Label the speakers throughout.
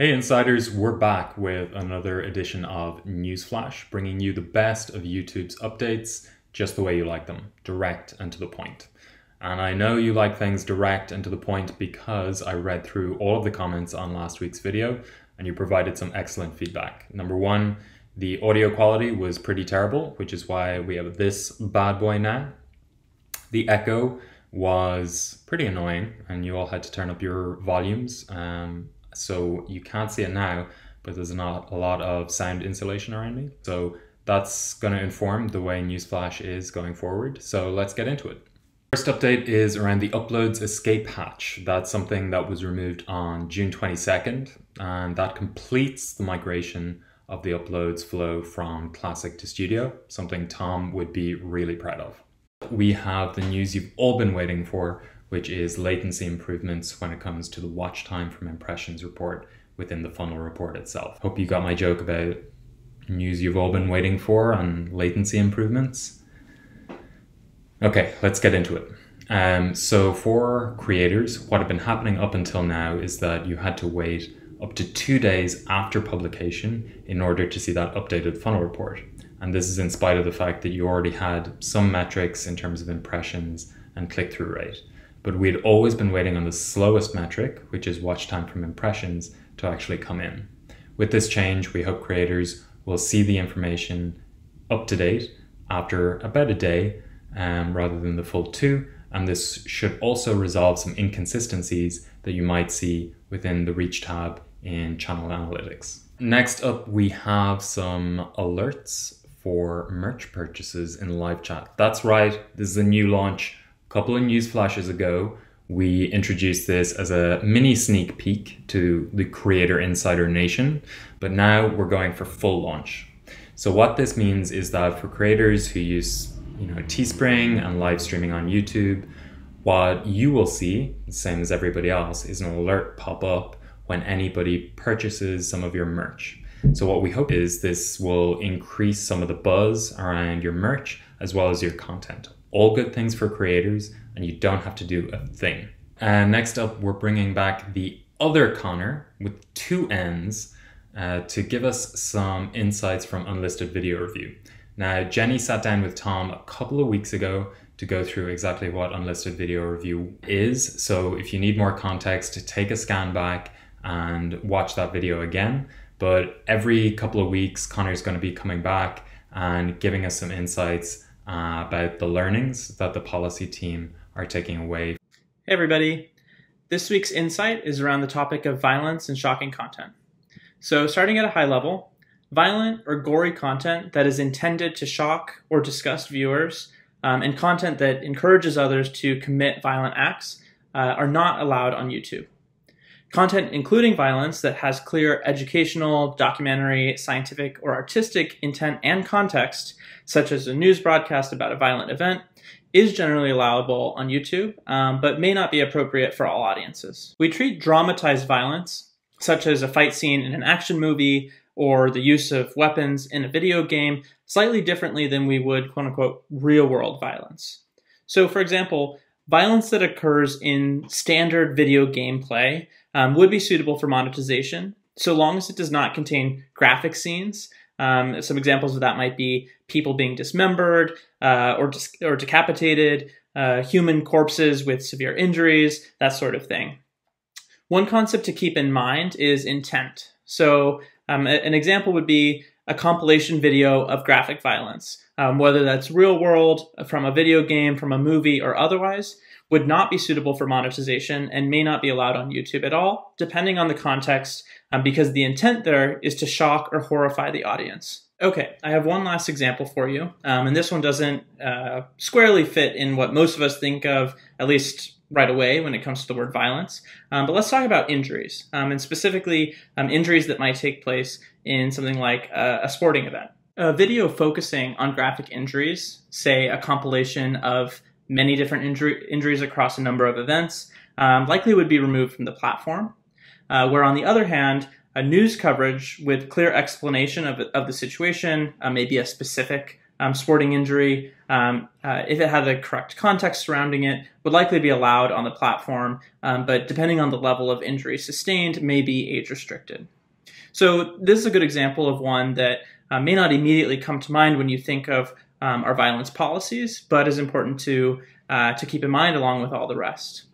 Speaker 1: Hey insiders, we're back with another edition of Newsflash, bringing you the best of YouTube's updates just the way you like them, direct and to the point. And I know you like things direct and to the point because I read through all of the comments on last week's video and you provided some excellent feedback. Number one, the audio quality was pretty terrible, which is why we have this bad boy now. The echo was pretty annoying and you all had to turn up your volumes. Um, so you can't see it now, but there's not a lot of sound insulation around me. So that's going to inform the way Newsflash is going forward. So let's get into it. First update is around the uploads escape hatch. That's something that was removed on June 22nd, and that completes the migration of the uploads flow from Classic to Studio, something Tom would be really proud of. We have the news you've all been waiting for, which is latency improvements when it comes to the watch time from impressions report within the funnel report itself. Hope you got my joke about news you've all been waiting for on latency improvements. Okay, let's get into it. Um, so for creators, what had been happening up until now is that you had to wait up to two days after publication in order to see that updated funnel report. And this is in spite of the fact that you already had some metrics in terms of impressions and click through rate but we'd always been waiting on the slowest metric, which is watch time from impressions, to actually come in. With this change, we hope creators will see the information up to date after about a day um, rather than the full two. And this should also resolve some inconsistencies that you might see within the Reach tab in Channel Analytics. Next up, we have some alerts for merch purchases in live chat. That's right, this is a new launch couple of news flashes ago, we introduced this as a mini sneak peek to the Creator Insider Nation, but now we're going for full launch. So what this means is that for creators who use, you know, Teespring and live streaming on YouTube, what you will see, same as everybody else, is an alert pop up when anybody purchases some of your merch. So what we hope is this will increase some of the buzz around your merch as well as your content all good things for creators, and you don't have to do a thing. And next up, we're bringing back the other Connor with two N's uh, to give us some insights from Unlisted Video Review. Now, Jenny sat down with Tom a couple of weeks ago to go through exactly what Unlisted Video Review is. So if you need more context, take a scan back and watch that video again. But every couple of weeks, Connor's going to be coming back and giving us some insights uh, about the learnings that the policy team are taking away.
Speaker 2: Hey, everybody. This week's insight is around the topic of violence and shocking content. So, starting at a high level, violent or gory content that is intended to shock or disgust viewers um, and content that encourages others to commit violent acts uh, are not allowed on YouTube. Content including violence that has clear educational, documentary, scientific, or artistic intent and context, such as a news broadcast about a violent event, is generally allowable on YouTube, um, but may not be appropriate for all audiences. We treat dramatized violence, such as a fight scene in an action movie or the use of weapons in a video game, slightly differently than we would quote unquote real world violence. So, for example, violence that occurs in standard video gameplay um, would be suitable for monetization, so long as it does not contain graphic scenes. Um, some examples of that might be people being dismembered uh, or, or decapitated, uh, human corpses with severe injuries, that sort of thing. One concept to keep in mind is intent. So, um, an example would be a compilation video of graphic violence, um, whether that's real world, from a video game, from a movie, or otherwise, would not be suitable for monetization and may not be allowed on YouTube at all, depending on the context, um, because the intent there is to shock or horrify the audience. Okay, I have one last example for you, um, and this one doesn't uh, squarely fit in what most of us think of, at least right away when it comes to the word violence. Um, but let's talk about injuries, um, and specifically um, injuries that might take place in something like a, a sporting event. A video focusing on graphic injuries, say a compilation of many different injury, injuries across a number of events, um, likely would be removed from the platform. Uh, where on the other hand, a news coverage with clear explanation of, of the situation, uh, maybe a specific um, sporting injury, um, uh, if it had the correct context surrounding it, would likely be allowed on the platform, um, but depending on the level of injury sustained, may be age restricted. So this is a good example of one that uh, may not immediately come to mind when you think of um, our violence policies, but is important to uh, to keep in mind along with all the rest.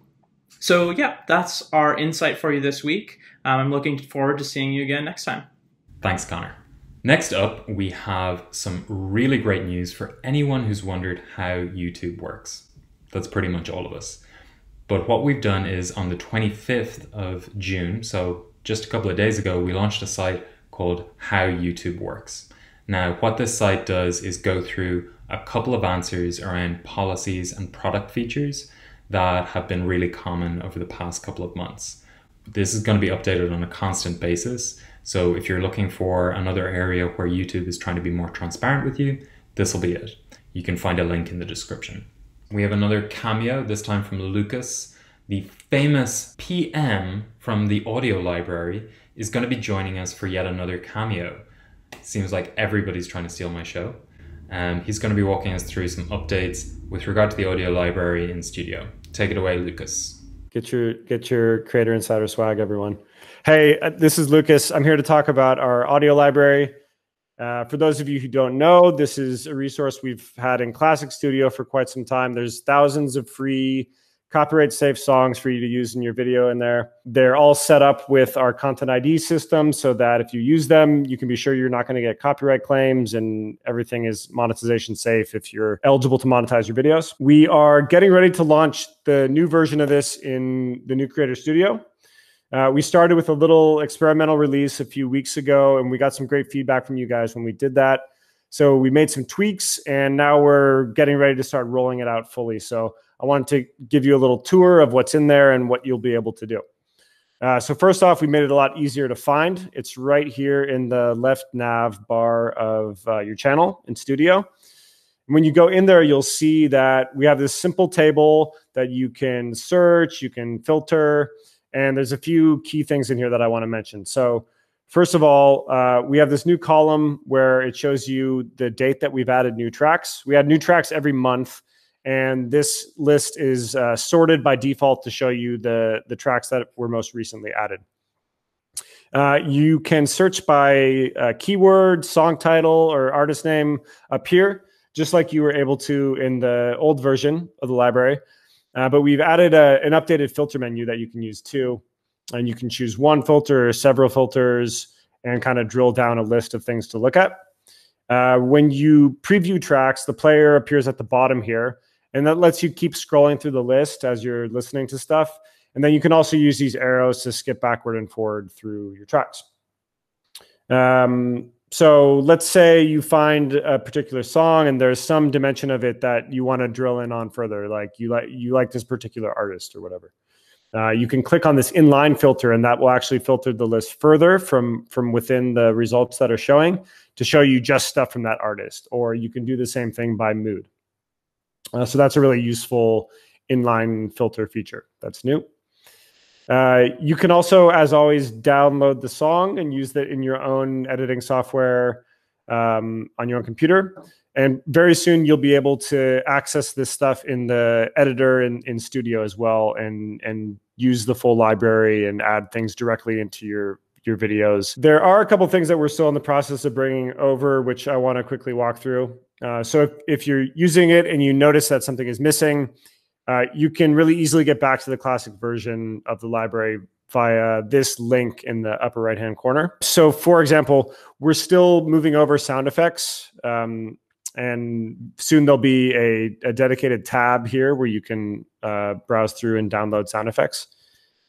Speaker 2: So yeah, that's our insight for you this week. Um, I'm looking forward to seeing you again next time.
Speaker 1: Thanks, Connor. Next up, we have some really great news for anyone who's wondered how YouTube works. That's pretty much all of us. But what we've done is on the 25th of June, so just a couple of days ago, we launched a site called How YouTube Works. Now, what this site does is go through a couple of answers around policies and product features that have been really common over the past couple of months. This is going to be updated on a constant basis so if you're looking for another area where YouTube is trying to be more transparent with you, this will be it. You can find a link in the description. We have another cameo, this time from Lucas. The famous PM from the audio library is going to be joining us for yet another cameo. Seems like everybody's trying to steal my show. Um, he's going to be walking us through some updates with regard to the audio library in studio. Take it away, Lucas.
Speaker 3: Get your get your Creator Insider swag, everyone. Hey, uh, this is Lucas. I'm here to talk about our audio library. Uh, for those of you who don't know, this is a resource we've had in Classic Studio for quite some time. There's thousands of free copyright safe songs for you to use in your video in there. They're all set up with our content ID system so that if you use them, you can be sure you're not going to get copyright claims and everything is monetization safe if you're eligible to monetize your videos. We are getting ready to launch the new version of this in the new Creator Studio. Uh, we started with a little experimental release a few weeks ago, and we got some great feedback from you guys when we did that. So we made some tweaks, and now we're getting ready to start rolling it out fully. So I wanted to give you a little tour of what's in there and what you'll be able to do. Uh, so first off, we made it a lot easier to find. It's right here in the left nav bar of uh, your channel in Studio. When you go in there, you'll see that we have this simple table that you can search, you can filter, and there's a few key things in here that I want to mention. So, first of all, uh, we have this new column where it shows you the date that we've added new tracks. We add new tracks every month, and this list is uh, sorted by default to show you the, the tracks that were most recently added. Uh, you can search by uh, keyword, song title, or artist name up here, just like you were able to in the old version of the library. Uh, but we've added a, an updated filter menu that you can use too. And you can choose one filter or several filters and kind of drill down a list of things to look at. Uh, when you preview tracks, the player appears at the bottom here, and that lets you keep scrolling through the list as you're listening to stuff. And then you can also use these arrows to skip backward and forward through your tracks. Um, so let's say you find a particular song and there's some dimension of it that you want to drill in on further like you like you like this particular artist or whatever uh, you can click on this inline filter and that will actually filter the list further from from within the results that are showing to show you just stuff from that artist or you can do the same thing by mood. Uh, so that's a really useful inline filter feature that's new. Uh, you can also, as always, download the song and use it in your own editing software um, on your own computer. And very soon you'll be able to access this stuff in the editor in, in Studio as well and, and use the full library and add things directly into your, your videos. There are a couple things that we're still in the process of bringing over, which I want to quickly walk through. Uh, so if, if you're using it and you notice that something is missing, uh, you can really easily get back to the classic version of the library via this link in the upper right hand corner. So, for example, we're still moving over sound effects. Um, and soon there'll be a, a, dedicated tab here where you can uh, browse through and download sound effects.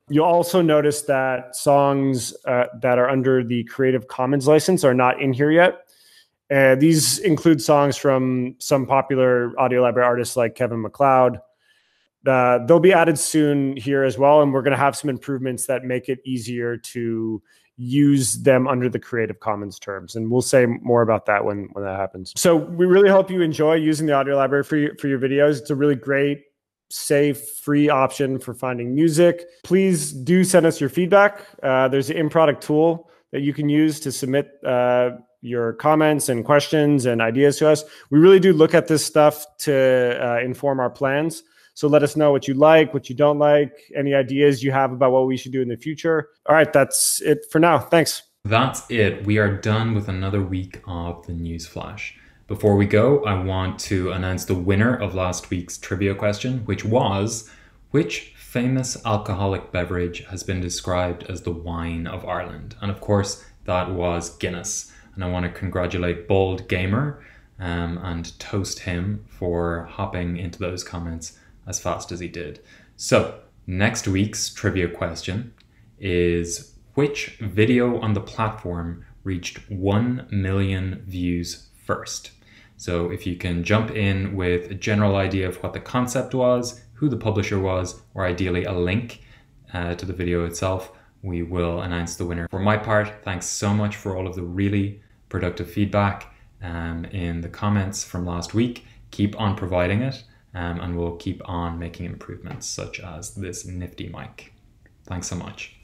Speaker 3: You'll also notice that songs uh, that are under the Creative Commons license are not in here yet. Uh, these include songs from some popular audio library artists like Kevin MacLeod, uh, they'll be added soon here as well, and we're going to have some improvements that make it easier to use them under the Creative Commons terms, and we'll say more about that when when that happens. So we really hope you enjoy using the audio library for your, for your videos. It's a really great, safe, free option for finding music. Please do send us your feedback. Uh, there's an in product tool that you can use to submit. Uh, your comments and questions and ideas to us. We really do look at this stuff to uh, inform our plans. So let us know what you like, what you don't like, any ideas you have about what we should do in the future. All right, that's it for now. Thanks.
Speaker 1: That's it. We are done with another week of the news flash. Before we go, I want to announce the winner of last week's trivia question, which was which famous alcoholic beverage has been described as the wine of Ireland? And of course, that was Guinness. And I want to congratulate Bold Gamer um, and toast him for hopping into those comments as fast as he did. So, next week's trivia question is which video on the platform reached 1 million views first? So, if you can jump in with a general idea of what the concept was, who the publisher was, or ideally a link uh, to the video itself, we will announce the winner. For my part, thanks so much for all of the really productive feedback um, in the comments from last week. Keep on providing it um, and we'll keep on making improvements such as this nifty mic. Thanks so much.